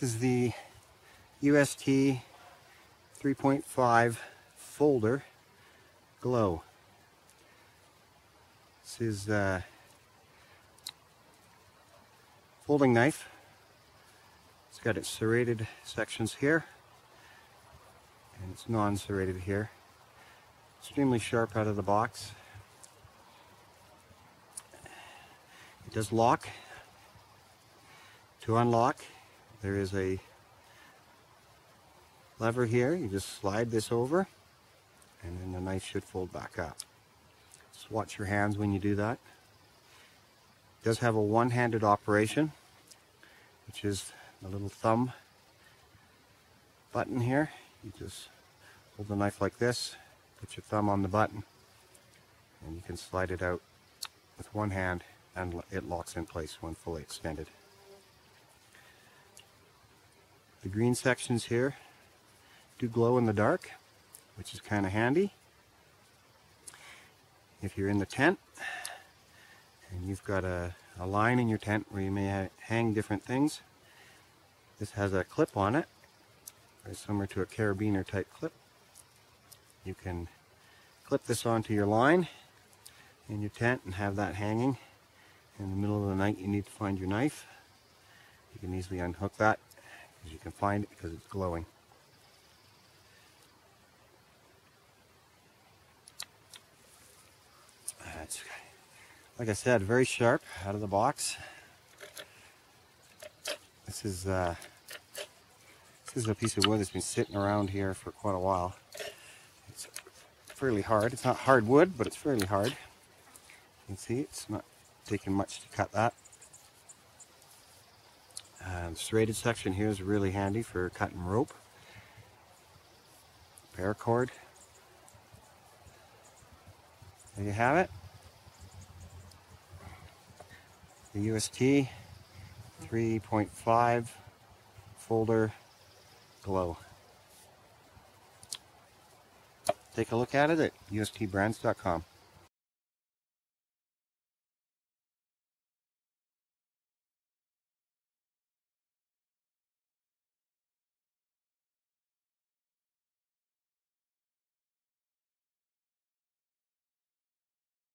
This is the UST 3.5 folder Glo. This is a folding knife. It's got its serrated sections here and it's non-serrated here. Extremely sharp out of the box. It does lock. To unlock, there is a lever here. You just slide this over and then the knife should fold back up. Just watch your hands when you do that. It does have a one-handed operation, which is the little thumb button here. You just hold the knife like this, put your thumb on the button, and you can slide it out with one hand and it locks in place when fully extended. The green sections here do glow in the dark, which is kind of handy. If you're in the tent and you've got a, a line in your tent where you may hang different things, this has a clip on it, very similar to a carabiner type clip. You can clip this onto your line in your tent and have that hanging. In the middle of the night you need to find your knife. You can easily unhook that because you can find it because it's glowing. That's, like I said, very sharp out of the box. This is uh, this is a piece of wood that's been sitting around here for quite a while. It's fairly hard. It's not hard wood, but it's fairly hard. You can see it's not taking much to cut that. Um, the serrated section here is really handy for cutting rope. Paracord. There you have it. The UST 3.5 folder Glo. Take a look at it at ustbrands.com.